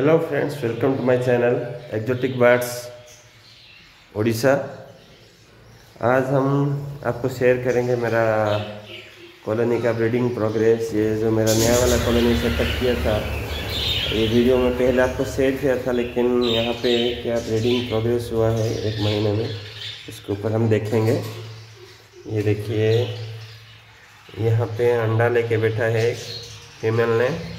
Hello friends welcome to my channel exotic birds Orissa आज हम आपको शेयर करेंगे मेरा कॉलोनी का ब्रीडिंग प्रोग्रेस ये जो मेरा नया वाला कॉलोनी सेटअप किया था, ये वीडियो में पहले आपको शेयर किया था, लेकिन यहाँ पे क्या ब्रीडिंग प्रोग्रेस हुआ है एक महीने में, इसके ऊपर हम देखेंगे। ये देखिए, यहाँ पे अंडा लेके बैठा है फीमेल ने।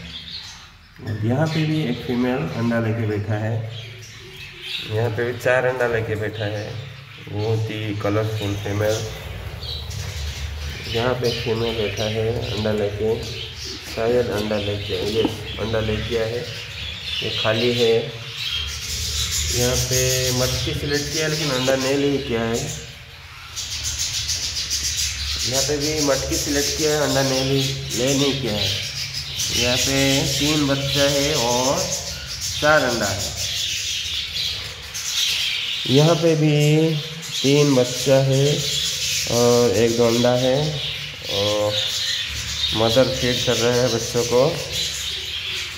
यहाँ पे भी एक फीमेल अंडा लेके बैठा है। यहाँ पे भी चार अंडा लेके बैठा है। बहुत ही कलरफुल फीमेल यहाँ पे फीमेल बैठा है, अंडा लेके। शायद अंडा लेके, ये अंडा ले गया है। ये खाली है। यहाँ पे मटकी सिलेक्ट किया लेकिन अंडा नहीं ले किया है। यहाँ पे भी मटकी सिलेक्ट किया है, अंडा नहीं ले नहीं किया है। यहाँ पे तीन बच्चा है और चार अंडा है। यहाँ पे भी तीन बच्चा है और एक दो अंडा है और मदर फ़ीड कर रहे हैं बच्चों को।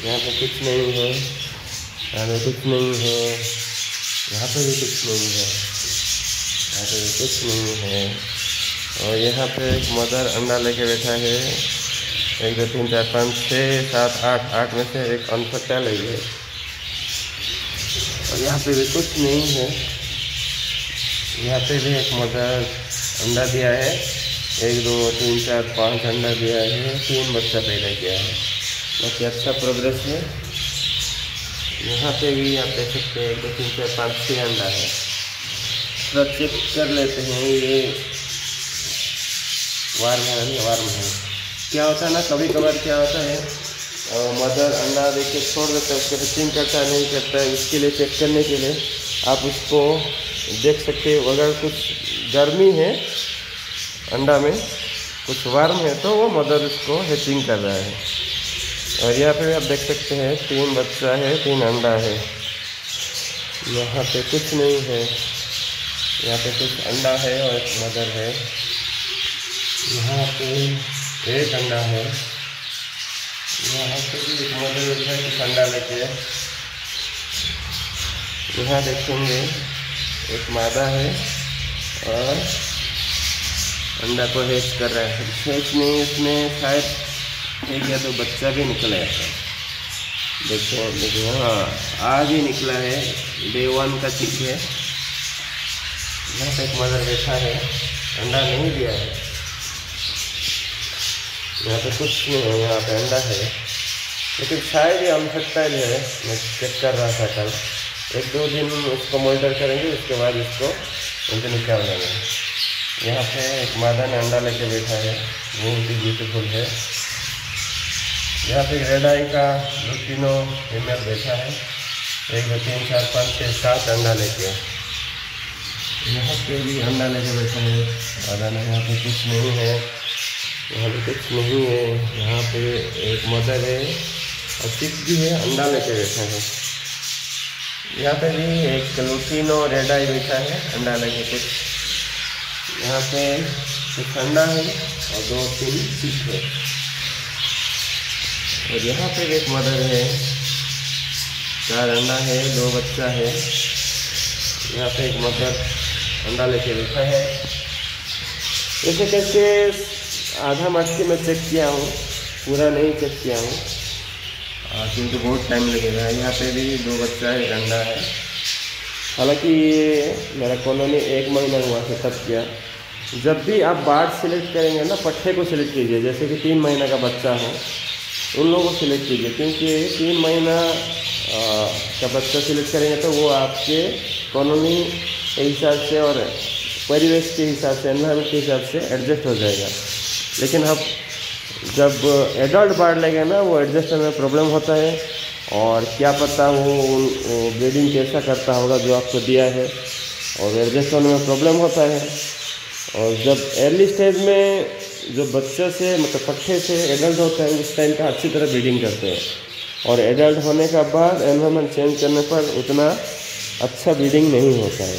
यहाँ पे कुछ नहीं है। यहाँ पे कुछ नहीं है। यहाँ पे भी कुछ नहीं है। यहाँ पे भी कुछ नहीं है। और यहाँ पे एक मदर अंडा लेके बैठा है। एक दो तीन चार पाँच छः सात आठ आठ में से एक अनफटा ले गए और यहाँ पे भी कुछ नहीं है। यहाँ पे भी एक मदर अंडा दिया है। एक, दो, तीन, चार, पाँच अंडा दिया है। तीन बच्चा पैदा किया है। बाकी अच्छा प्रोग्रेस है। यहाँ पे भी आप देख सकते हैं, एक दो तीन चार पाँच छः अंडा है। चेक कर लेते हैं ये वार्म है नहीं वार्म है। क्या होता है ना कभी कभार क्या होता है मदर अंडा दे के छोड़ देता है, उसके बच्चिंग करता है, नहीं करता है उसके लिए चेक करने के लिए, आप उसको देख सकते हो, अगर कुछ गर्मी है, अंडा में, कुछ वार्म है तो वो मदर उसको हेचिंग कर रहा है। और यहाँ पे आप देख सकते हैं, तीन बच्चा है, तीन अंडा है। यहाँ पे कुछ नहीं है, यहाँ पे कुछ अंडा है और एक मदर है। यहाँ पे एक अंडा है। यहाँ पे भी एक मदर है कुछ अंडा लेके। यहाँ देखेंगे, एक मादा है और अंडा को हेच कर रहा है। हेच नहीं इसमें शायद एक या दो बच्चा भी निकला है। देखिए देखिए हाँ आज ही निकला है। डे वन का चिक है। यहाँ पे एक मदर बैठा है। अंडा नहीं दिया है। यहाँ पे कुछ नहीं है, यहाँ पे अंडा है। लेकिन शायद ये अनफर्टाइल है, मैं चेक कर रहा था कल। एक दो दिन उसको मॉनिटर करेंगे, उसके बाद इसको उनसे निकाल देंगे। यहाँ पे एक मादा ने अंडा लेके बैठा है बहुत ही ब्यूटीफुल है। यहाँ पे रेड आई का लुटिनो फीमेल बैठा है। एक, दो, तीन, चार, पाँच, छः, सात अंडा लेके। यहाँ पे भी अंडा लेके बैठा है। मादा ने यहाँ पे कुछ नहीं है। यहाँ पे कुछ नहीं है। यहाँ पे एक मदर है और चिक भी है, अंडा लेके बैठा है। यहाँ पे भी एक लुटीनो आई बैठा है, अंडा लेके कुछ। यहाँ पे कुछ अंडा है और दो तीन चिक है। और यहाँ पे एक मदर है, चार अंडा है, दो बच्चा है। यहाँ पे एक मदर अंडा लेके बैठा है। ऐसे करके आधा मार्च के मैं चेक किया हूँ पूरा नहीं चेक किया हूँ। क्योंकि बहुत टाइम लगेगा। यहाँ पे भी दो बच्चा है अंडा है। हालाँकि ये मेरा कॉलोनी एक महीना हुआ सेटअप किया। जब भी आप बाढ़ सिलेक्ट करेंगे ना पट्टे को सिलेक्ट कीजिए जैसे कि तीन महीना का बच्चा हो उन लोगों को सिलेक्ट कीजिए क्योंकि तीन महीना का बच्चा सिलेक्ट करेंगे तो वो आपके कॉलोनी के हिसाब से और परिवेश के हिसाब से एनवायरमेंट के हिसाब से एडजस्ट हो जाएगा। लेकिन अब जब एडल्ट बाढ़ लेंगे ना वो एडजस्ट में प्रॉब्लम होता है। और क्या पता वो, वो ब्रीडिंग कैसा करता होगा जो आपको दिया है। और एडजस्ट होने में प्रॉब्लम होता है। और जब अर्ली स्टेज में जो बच्चे से मतलब पट्टे से एडल्ट होता है उस टाइम का अच्छी तरह ब्रीडिंग करते हैं। और एडल्ट होने के बाद एनवायरमेंट चेंज करने पर उतना अच्छा ब्रीडिंग नहीं होता है।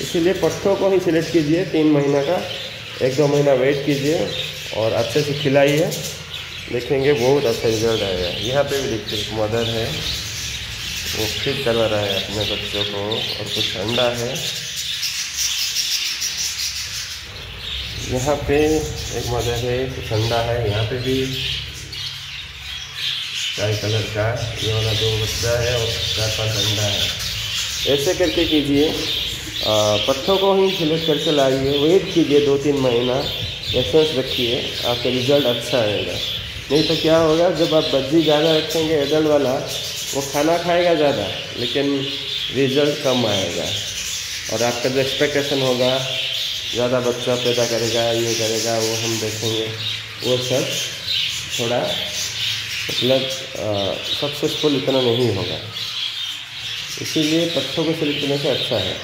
इसीलिए पट्टों को ही सिलेक्ट कीजिए तीन महीना का। एक दो महीना वेट कीजिए और अच्छे से खिलाइए। देखेंगे बहुत अच्छा रिज़ल्ट आएगा। यहाँ पे भी देखिए, मदर है, वो फिट करवा रहा है अपने बच्चों को और कुछ अंडा है। यहाँ पे एक मदर है, कुछ अंडा है, यहाँ पे भी। चाय कलर का, ये वाला दो बच्चा है और चार पाँच अंडा है। ऐसे करके कीजिए। पत्थों को ही सिलेक्ट करके लाइए। वेट कीजिए दो तीन महीना। एसेंस रखिए। आपका रिज़ल्ट अच्छा आएगा। नहीं तो क्या होगा, जब आप बज्जी ज़्यादा रखेंगे एडल्ट वाला, वो खाना खाएगा ज़्यादा, लेकिन रिज़ल्ट कम आएगा। और आपका जो एक्सपेक्टेशन होगा, ज़्यादा बच्चा पैदा करेगा, ये करेगा, वो हम देखेंगे। वो सब थोड़ा मतलब सक्सेसफुल इतना नहीं होगा। इसीलिए पत्थों को सिलेक्ट करने से अच्छा है।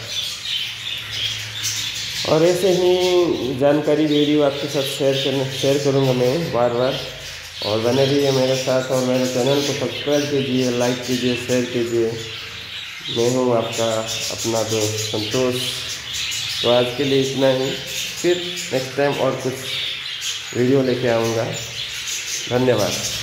और ऐसे ही जानकारी वीडियो आपके साथ शेयर करने शेयर करूँगा मैं बार बार और बने रहिए मेरे साथ और मेरे चैनल को सब्सक्राइब कीजिए लाइक कीजिए शेयर कीजिए। मैं हूँ आपका अपना दोस्त संतोष। तो आज के लिए इतना ही। फिर नेक्स्ट टाइम और कुछ वीडियो लेके आऊँगा। धन्यवाद।